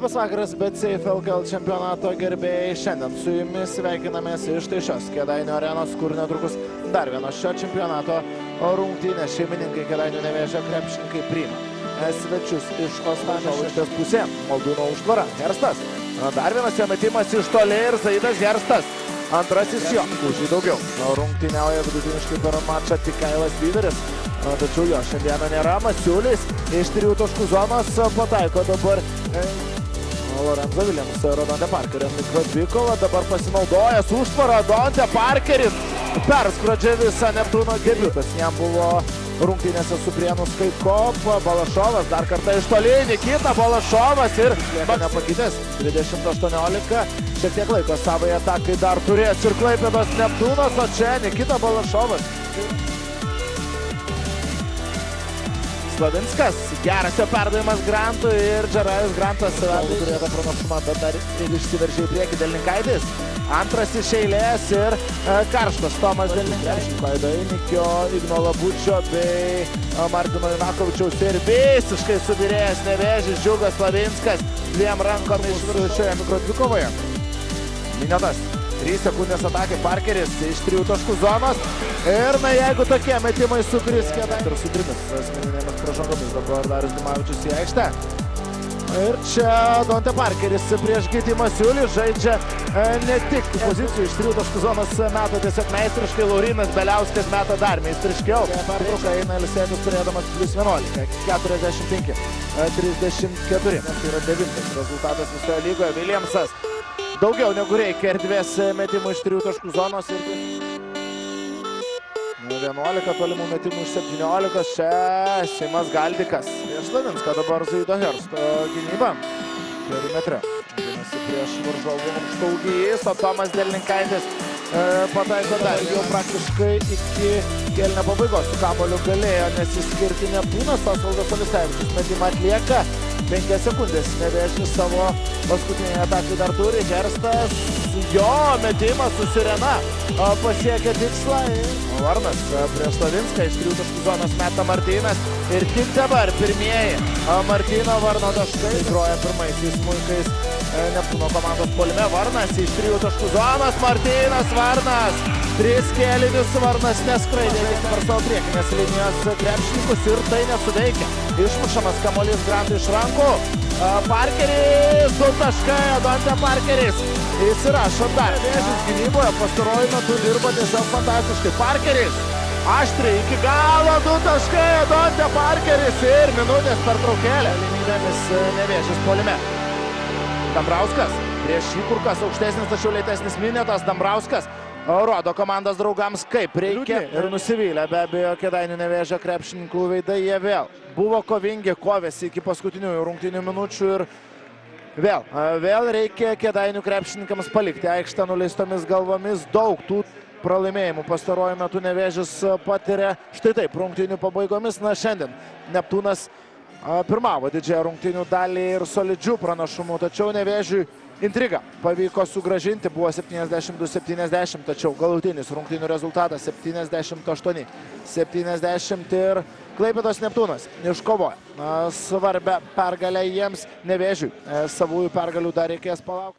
Labas vakaras, bet Safe LKL čempionato gerbėjai. Šiandien su jumis sveikinamės iš tai šios Kėdainių arenos, kur netrukus dar vienos šio čempionato rungtynės šeimininkai Kėdainių nevėžio krepšininkai priima. Svečius iš Ostamiškės pusė, Maldūno užtvara, Herstas. Dar vienas jo metimas iš toli ir Zaidas Herstas. Antrasis jo, už jį daugiau. Rungtyniauja vidutiniškai per mačą tik Kailas Vyveris. Tačiau jo šiandieną nėra. Masiulis iš trijų taškų zonos pataiko dabar Lorenzo Williams, Rodonte Parkeris, Mikrodvikova dabar pasinaudojęs užtvarą, Donte Parkeris perskrodžia visą Neptūno debiutas. Jam buvo rungtynėse su Prienų Skaikop, Balašovas dar kartą iš toli, Nikita Balašovas ir lieka nepakytęs 20-18, šiek tiek laiko savai atakai dar turės ir Klaipėdos Neptūnas, o čia Nikita Balašovas. Slavinskas, geras jo perdavimas Grantui ir Džarajus Grantas turėjo tą pranašumą, bet dar ir išsiveržė į priekį Delninkaitis. Antras iš eilės ir e, karštas Tomas Delninkaitis. Klaido Inikio, Igno Labučio bei e, Martino Inakovičiaus ir visiškai subirėjęs nevėžys Džiugas Slavinskas dviem rankomis šioje mikrodvikovoje. Miniotas. 3 sekundės atakai Parkeris iš 3 taškų zonos. Ir na jeigu tokie metimai sukris kėdai. Ir su trimis asmeninėmis pražangomis dabar Darius Dimavičius į aikštę. Ir čia Donte Parkeris prieš Gitį Masiulį žaidžia e, ne tik pozicijų iš 3 taškų zonos meta tiesiog meistriškai, Laurinas Beliauskas meta dar meistriškiau. Pertrauka eina Lisėtis turėdamas plus 11, 45, 34. Tai yra devintas rezultatas visoje lygoje. Williamsas daugiau negu reikia erdvės metimų iš trijų taškų zonos ir 11 tolimų metimų iš 17. Čia Simas Galdikas. Prieš Slavinską dabar Zaido Hersto gynyba. Perimetre. Ginasi prieš varžovų aukštaugijais, o Tomas Delninkaitis e, pataiko dar jau praktiškai iki kėlinio pabaigos. Su kamoliu galėjo nesiskirti Neptūnas, Osvaldas Olisevičius metimą atlieka. 5 sekundės nevėžys savo paskutinį ataką dar turi. Herstas, jo metimas su Sirena pasiekia tikslą. Varnas prieš Slavinską iš 3 taškų zonos meta Martynas. Ir tik dabar pirmieji Martyno Varno taškai. Groja pirmaisiais smulkais Neptūno komandos polime. Varnas iš 3 taškų zonos. Martynas Varnas. Tris kėlinius Varnas neskraidė per savo priekinės linijos krepšininkus ir tai nesuveikia. Išmušamas kamuolys Grantui iš rankų. Parkeris, du taškai, Adonte Parkeris. Įsirašo dar. Vėžis gynyboje pastaruoju metu dirba tiesiog fantastiškai. Parkeris. Aštriai iki galo, du taškai, Adonte Parkeris ir minutės per traukėlę. Galimybėmis nevėžis polime. Dambrauskas. Prieš jį kur kas aukštesnis, tačiau lėtesnis minėtas Dambrauskas. Rodo komandos draugams, kaip reikia ir nusivylę. Be abejo, Kėdainių nevėžio krepšininkų veidai jie vėl buvo kovingi, kovėsi iki paskutinių rungtinių minučių ir vėl, vėl reikia Kėdainių krepšininkams palikti aikštę nuleistomis galvomis. Daug tų pralaimėjimų pastaruoju metu nevėžis patiria štai taip rungtinių pabaigomis. Na šiandien Neptūnas pirmavo didžiąją rungtinių dalį ir solidžių pranašumų, tačiau nevėžiui intriga pavyko sugražinti, buvo 72-70, tačiau galutinis rungtynių rezultatas 78-70 ir Klaipėdos Neptūnas iškovoja svarbę pergalę jiems nevėžiui. Savųjų pergalių dar reikės palaukti.